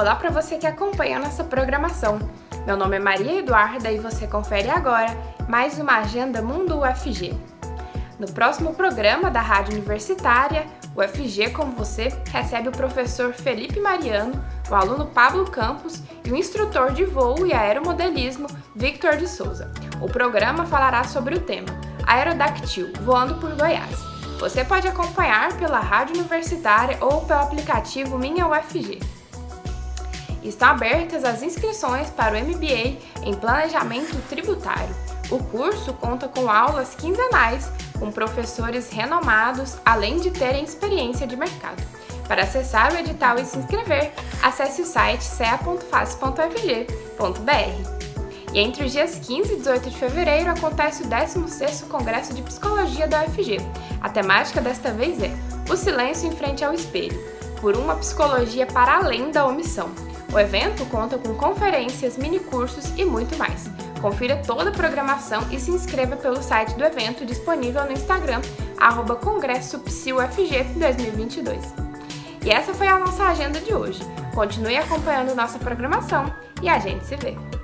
para você que acompanha nossa programação. Meu nome é Maria Eduarda e você confere agora mais uma Agenda Mundo UFG. No próximo programa da Rádio Universitária, o UFG Como Você recebe o professor Felipe Mariano, o aluno Pablo Campos e o instrutor de voo e aeromodelismo Victor de Souza. O programa falará sobre o tema Aerodactil, voando por Goiás. Você pode acompanhar pela rádio universitária ou pelo aplicativo Minha UFG. Estão abertas as inscrições para o MBA em Planejamento Tributário. O curso conta com aulas quinzenais com professores renomados, além de terem experiência de mercado. Para acessar o edital e se inscrever, acesse o site cea.face.fg.br. E entre os dias 15 e 18 de fevereiro acontece o 16º Congresso de Psicologia da UFG. A temática desta vez é O Silêncio em Frente ao Espelho, por uma psicologia para além da omissão. O evento conta com conferências, minicursos e muito mais. Confira toda a programação e se inscreva pelo site do evento disponível no Instagram, arroba Congresso 2022. E essa foi a nossa agenda de hoje. Continue acompanhando nossa programação e a gente se vê!